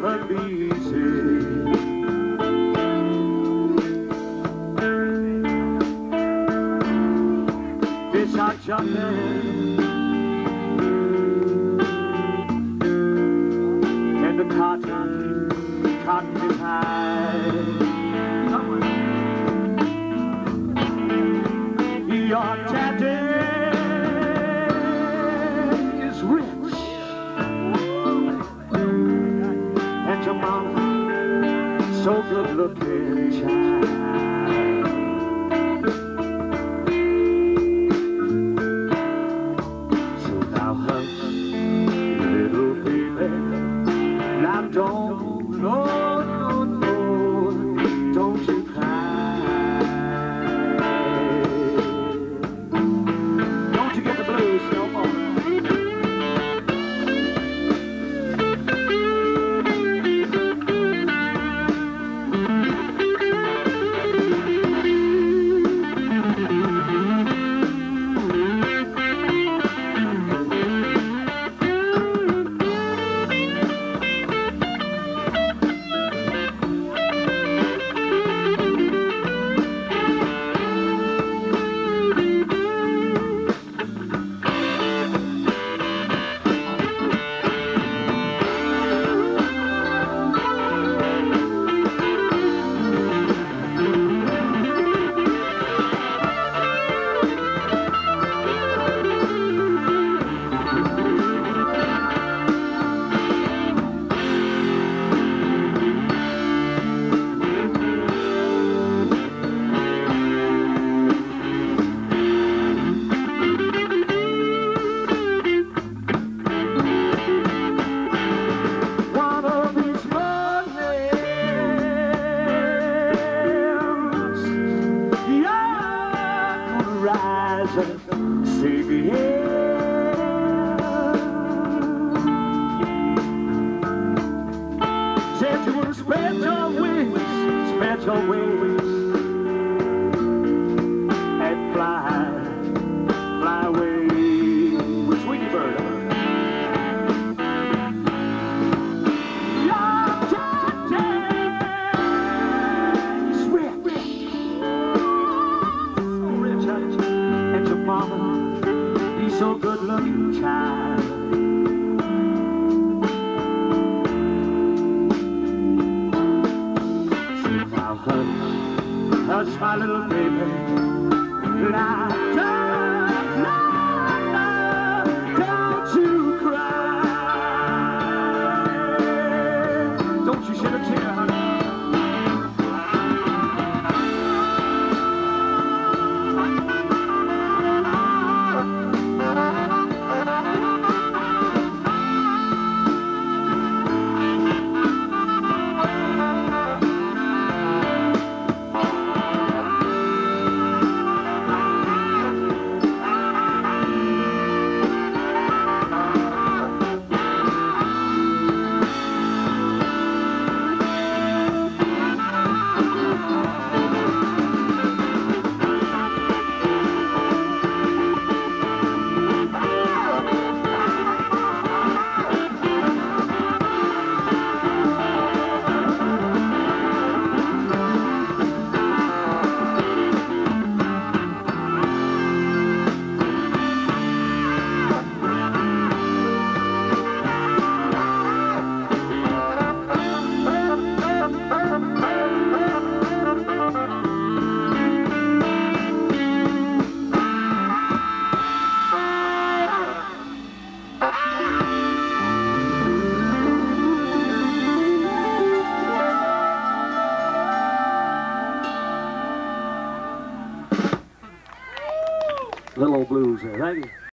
perfect easy. So good looking child. Save the air. Said you would spread your wings, spread your wings, So good looking child. So now hush, hush my little baby. Now, don't, blues there. Thank you.